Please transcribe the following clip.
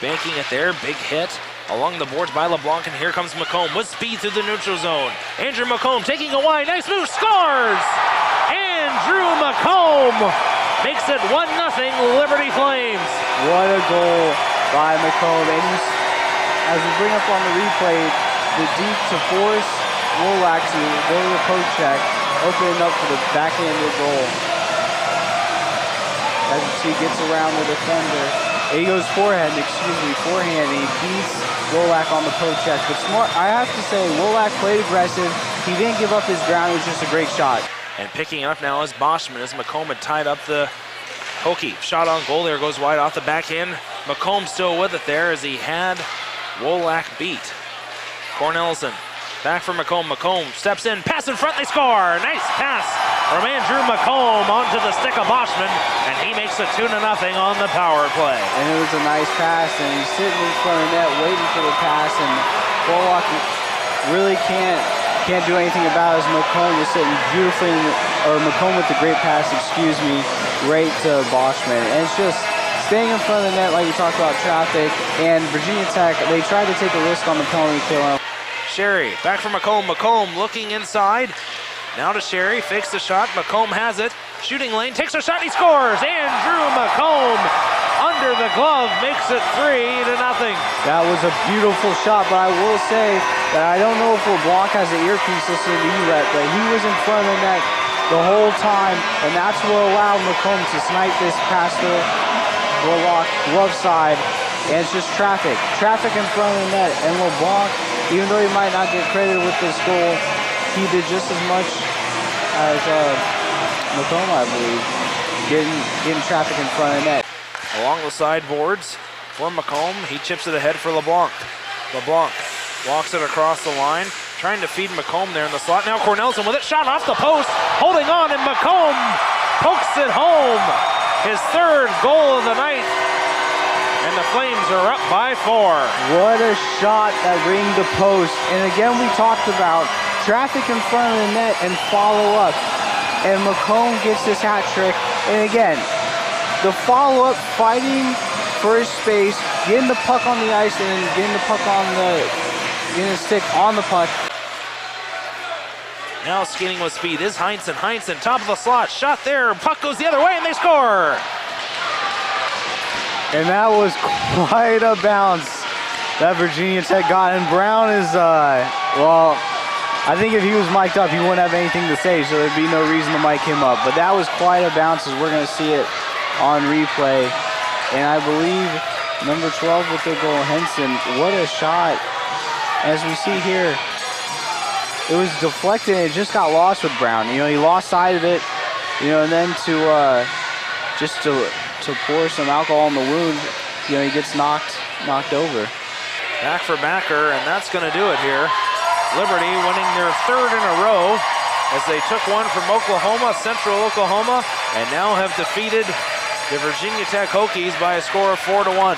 banking it there. Big hit along the boards by LeBlanc, and here comes McComb with speed through the neutral zone. Andrew McComb taking a wide, nice move, scores! Andrew McComb makes it 1 0 Liberty Flames. What a goal by McComb. And as we bring up on the replay, the deep to force Wolak to go to the post check, opening up for the backhanded goal. As you see, gets around the defender. He goes forehand, excuse me, forehand. And he beats Wolak on the post check. But smart, I have to say, Wolak played aggressive. He didn't give up his ground. It was just a great shot. And picking up now is Boschman as McComb had tied up the Hokie. Shot on goal there goes wide off the backhand. McComb still with it there as he had Wolak beat. Cornelison back for McComb. McComb steps in, pass in front, they score. Nice pass from Andrew McComb onto the stick of Boschman, and he makes it 2 to nothing on the power play. And it was a nice pass, and he's sitting in front of the net waiting for the pass, and Wolak really can't can't do anything about it as McComb was sitting beautifully, the, or McComb with the great pass, excuse me, right to Boschman. And it's just staying in front of the net like we talked about traffic, and Virginia Tech, they tried to take a risk on the penalty kill. Sherry back for McComb. McComb looking inside. Now to Sherry, fakes the shot. McComb has it. Shooting lane, takes a shot, he scores. Andrew McComb under the glove makes it three to nothing. That was a beautiful shot, but I will say that I don't know if LeBlanc has an earpiece listening to you, but he was in front of the net the whole time, and that's what allowed McComb to snipe this past the LeBlanc glove side, and it's just traffic. Traffic in front of the net, and LeBlanc, even though he might not get credited with this goal, he did just as much as uh, McComb, I believe, getting, getting traffic in front of net. Along the sideboards for McComb, he chips it ahead for LeBlanc. LeBlanc walks it across the line, trying to feed McComb there in the slot. Now Cornelison with it, shot off the post, holding on, and McComb pokes it home. His third goal of the night, and the Flames are up by four. What a shot that ringed the post. And again, we talked about traffic in front of the net and follow up. And McComb gets this hat trick. And again, the follow up, fighting for his space, getting the puck on the ice, and then getting the puck on the, getting the stick on the puck. Now skating with speed is Heinzen. Heinzen, top of the slot, shot there. Puck goes the other way, and they score. And that was quite a bounce that Virginia Tech got. And Brown is, uh, well, I think if he was mic'd up, he wouldn't have anything to say, so there'd be no reason to mic him up. But that was quite a bounce as we're going to see it on replay. And I believe number 12 with the goal, Henson, what a shot. As we see here, it was deflected and it just got lost with Brown. You know, he lost sight of it, you know, and then to uh, just to to pour some alcohol on the wound, you know, he gets knocked knocked over. Back for Backer, and that's going to do it here. Liberty winning their third in a row as they took one from Oklahoma, Central Oklahoma, and now have defeated the Virginia Tech Hokies by a score of four to one.